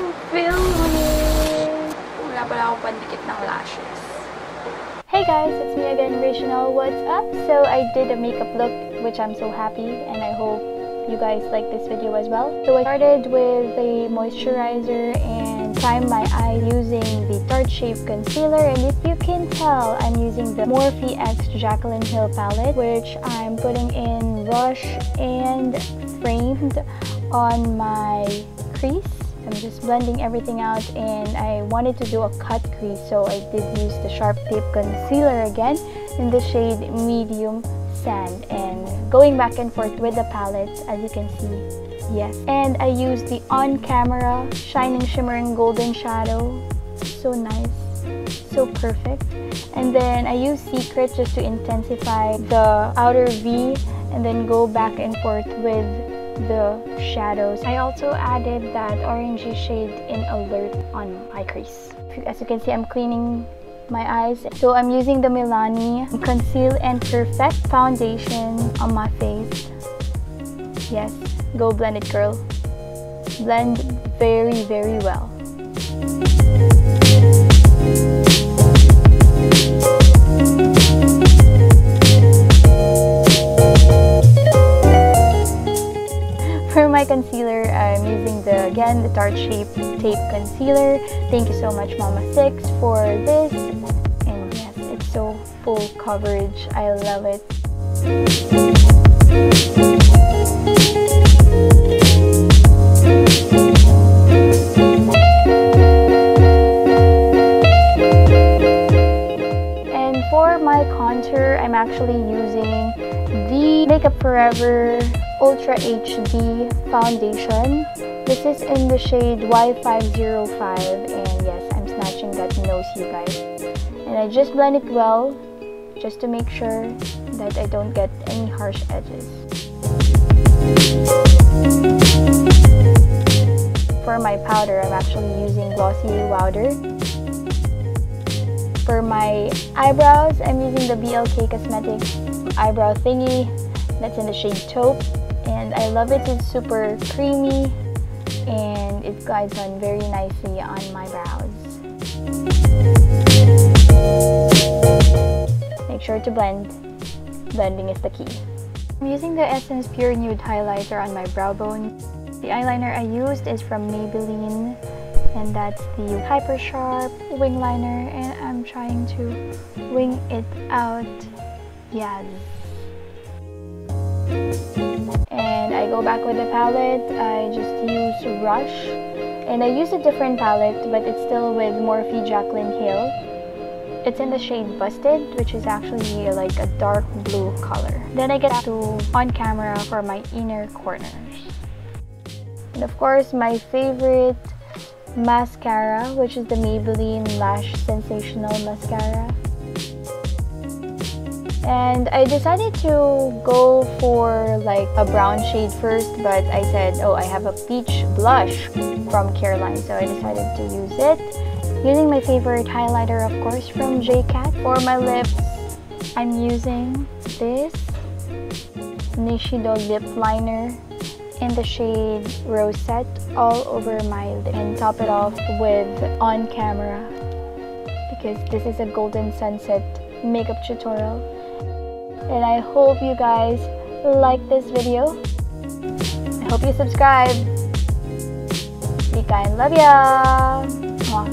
I'm filming! Hey guys, it's me again, Rachel. What's up? So I did a makeup look, which I'm so happy, and I hope you guys like this video as well. So I started with the moisturizer and primed my eye using the Tarte Shape Concealer. And if you can tell, I'm using the Morphe X Jaclyn Hill palette, which I'm putting in Rush and framed on my crease. I'm just blending everything out and I wanted to do a cut crease so I did use the Sharp Tip Concealer again in the shade Medium Sand and going back and forth with the palettes as you can see. Yes. And I used the on-camera Shining Shimmering Golden Shadow. So nice. So perfect. And then I used Secret just to intensify the outer V and then go back and forth with the shadows. I also added that orangey shade in Alert on my crease. As you can see, I'm cleaning my eyes. So I'm using the Milani Conceal and Perfect Foundation on my face. Yes, go blend it girl. Blend very, very well. Concealer, I'm using the, again, the Tarte Shape Tape Concealer. Thank you so much, Mama Six, for this. And yes, it's so full coverage. I love it. Contour, I'm actually using the Makeup Forever Ultra HD Foundation. This is in the shade Y505 and yes, I'm snatching that nose you guys. And I just blend it well just to make sure that I don't get any harsh edges. For my powder, I'm actually using Glossy Powder. For my eyebrows, I'm using the BLK Cosmetics eyebrow thingy that's in the shade taupe and I love it. It's super creamy and it glides on very nicely on my brows. Make sure to blend. Blending is the key. I'm using the Essence Pure Nude Highlighter on my brow bone. The eyeliner I used is from Maybelline and that's the Hyper Sharp wing liner and I'm trying to wing it out. Yes. And I go back with the palette. I just use Rush. And I use a different palette, but it's still with Morphe Jaclyn Hill. It's in the shade Busted, which is actually like a dark blue color. Then I get to on camera for my inner corners. And of course, my favorite mascara, which is the Maybelline Lash Sensational Mascara. And I decided to go for like a brown shade first, but I said, oh, I have a peach blush from Careline, so I decided to use it. Using my favorite highlighter, of course, from JCat. For my lips, I'm using this Nichido lip liner in the shade Rosette all over my lip and top it off with on camera because this is a golden sunset makeup tutorial and I hope you guys like this video. I hope you subscribe. Be kind. Love ya. Mwah.